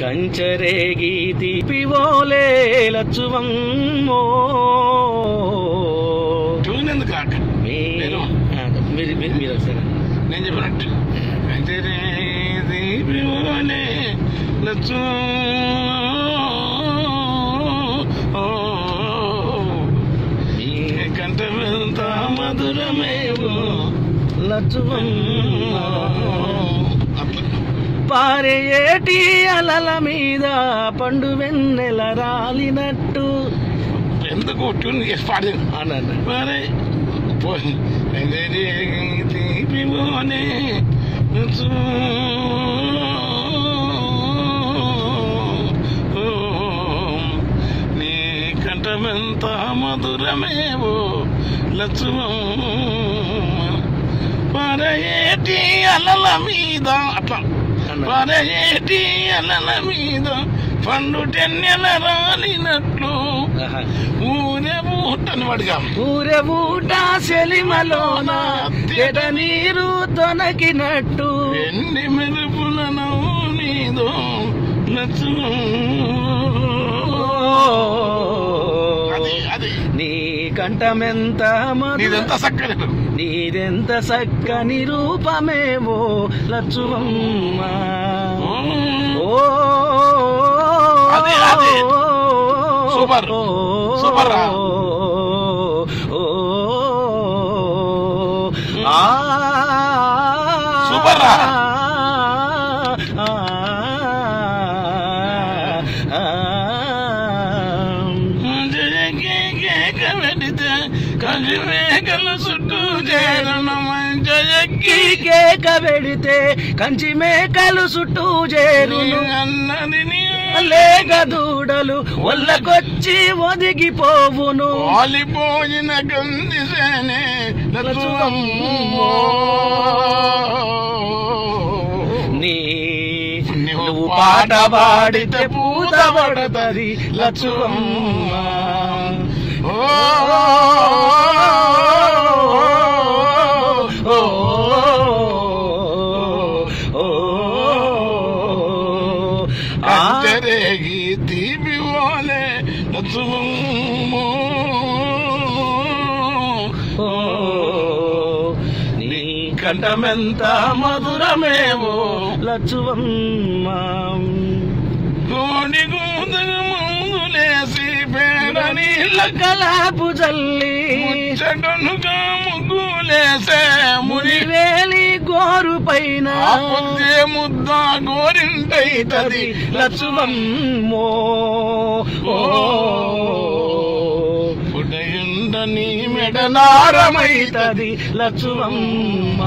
కంచరేగి పివోలే లచ్చువమ్మో tune ఎందుకు? ఆ, మీరు మీరు మీరు ఒకసారి. నేను చెప్పినట్టు. కంచరే దీపివోలే లచ్చు మీ కంఠమెంత మధురమేవో లచ్చువమ్మ. పారేటి అలల మీద పండు వెన్నెల రాలినట్టు. ఎందుకు ట్యూన్ చేసి మరి నీ కంఠమెంత మధురమేవో లక్ష్మమ్మ పరయేటి అలల మీద అట్లా. పరయేటి అలల మీద పండు టెన్నెల రాలినట్లు. ఊరే ఊటని పడిగా. ఊరె ఊట సెలిమలోన తెట నీరు తొనకినట్టు ఎన్ని మెరుపులను నీదో లక్ష్మమ్మ కంఠమెంత నీదంతా చక్కని రూపమేవో లచ్చువమ్మ. ఓ. సూపర్. సూపర్ రా. పెడితే కలి మేకల చుట్టూ చేరను. మంచి కంచి చుట్టూ చేరును అన్నది లేక దూడలు ఒళ్ళకొచ్చి ఒదిగిపోవును. వాలిపోయిన కందిసేనే నీ నువ్వు పాట పాడితే పూత పడతది ఆ, కంచరేగి తీపి పోలే నచ్చుము కంఠమెంత మధురమేవో లచ్చువమ్మ కోడి కూతురు ముందులేసి పేడ నీళ్ళ కలాపు జల్లి ముచ్చటనుగా ముగ్గులేసే మురి మురివేలి గోరు పైన ముద్ద గోరింటైతది. లచ్చువమ్మో నీ మెడ నారమైతది లక్ష్మమ్మ